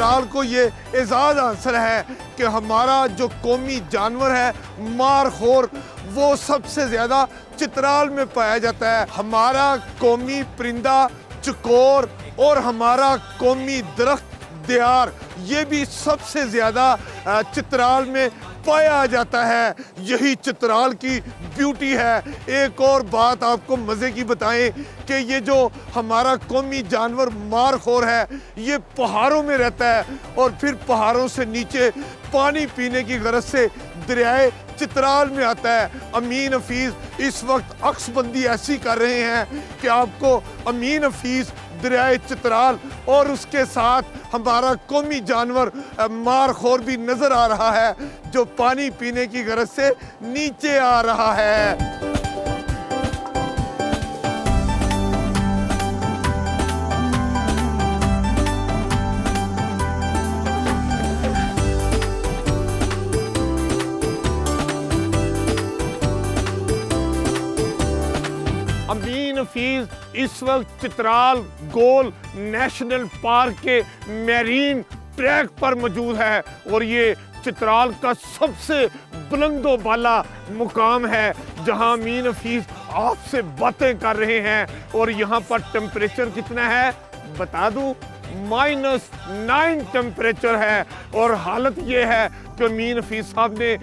चित्राल को ये एजाज हासिल है कि हमारा जो कौमी जानवर है, मारखोर, वो सबसे ज़्यादा चित्राल में पाया जाता है। हमारा कौमी परिंदा चकोर और हमारा कौमी दरख्त दियार, ये भी सबसे ज़्यादा चित्राल में पाया जाता है। यही चित्राल की ब्यूटी है। एक और बात आपको मज़े की बताएँ कि ये जो हमारा कौमी जानवर मारखोर है, ये पहाड़ों में रहता है और फिर पहाड़ों से नीचे पानी पीने की गरज से दरियाए चित्राल में आता है। अमीन हफीज़, इस वक्त अक्सबंदी ऐसी कर रहे हैं कि आपको अमीन हफीज़ दरियाए चित्राल और उसके साथ हमारा कौमी जानवर मारखोर भी नज़र आ रहा है, जो पानी पीने की गरज से नीचे आ रहा है। हफीज इस वक्त चित्राल गोल नेशनल पार्क के मैरीन ट्रैक पर मौजूद है और ये चित्राल का सबसे बुलंदो बाला मुकाम है, जहाँ मीन हफीज आपसे बातें कर रहे हैं। और यहाँ पर टेम्परेचर कितना है? बता दूँ माइनस नाइन टेम्परेचर है। और हालत ये है कि मीन हफीज साहब ने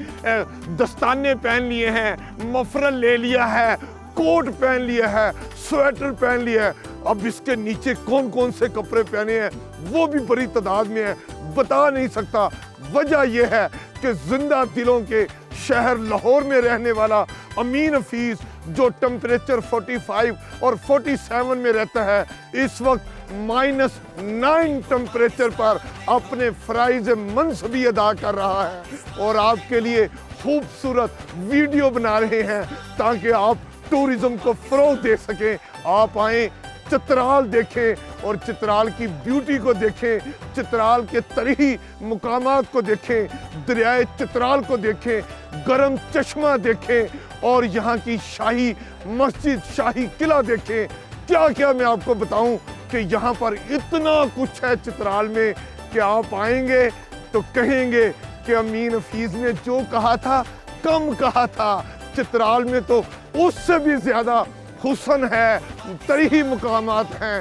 दस्ताने पहन लिए हैं मफरल ले लिया है कोट पहन लिया है, स्वेटर पहन लिया है। अब इसके नीचे कौन कौन से कपड़े पहने हैं, वो भी बड़ी तादाद में है। बता नहीं सकता। वजह यह है कि ज़िंदा दिलों के शहर लाहौर में रहने वाला अमीन हफीज, जो टेम्परेचर 45 और 47 में रहता है, इस वक्त माइनस नाइन टेम्परेचर पर अपने फ़राइज़ मनसबी अदा कर रहा है। और आपके लिए खूबसूरत वीडियो बना रहे हैं, ताकि आप टूरिज़्म को फ़रोग दे सकें। आप आए, चित्राल देखें और चित्राल की ब्यूटी को देखें, चित्राल के तरीही मुकाम को देखें, दरियाए चित्राल को देखें, गर्म चश्मा देखें और यहाँ की शाही मस्जिद, शाही किला देखें। क्या क्या मैं आपको बताऊँ कि यहाँ पर इतना कुछ है चित्राल में कि आप आएँगे तो कहेंगे कि अमीन हफीज़ ने जो कहा था, कम कहा था। चित्राल में तो उससे भी ज़्यादा हुसन है तरीही मकाम हैं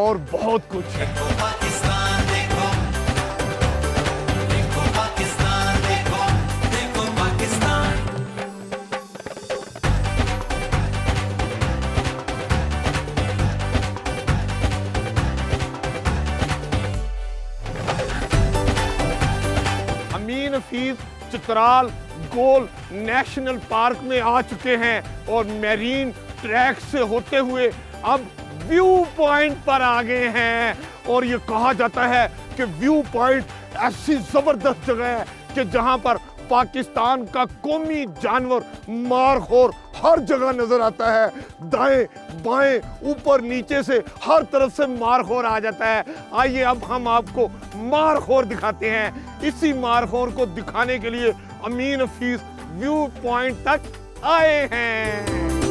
और बहुत कुछ है। अमीन हफीज चित्राल गोल नेशनल पार्क में आ चुके हैं और मेरीन ट्रैक से होते हुए अब व्यू पॉइंट पर आ गए हैं। और ये कहा जाता है कि व्यू पॉइंट ऐसी ज़बरदस्त जगह है कि जहाँ पर पाकिस्तान का कौमी जानवर, मारखोर हर जगह नज़र आता है। दाएँ, बाएँ, ऊपर, नीचे से हर तरफ़ से मारखोर आ जाता है। आइए अब हम आपको मारखोर दिखाते हैं। इसी मारखोर को दिखाने के लिए अमीन फ़ीस व्यू पॉइंट तक आए हैं।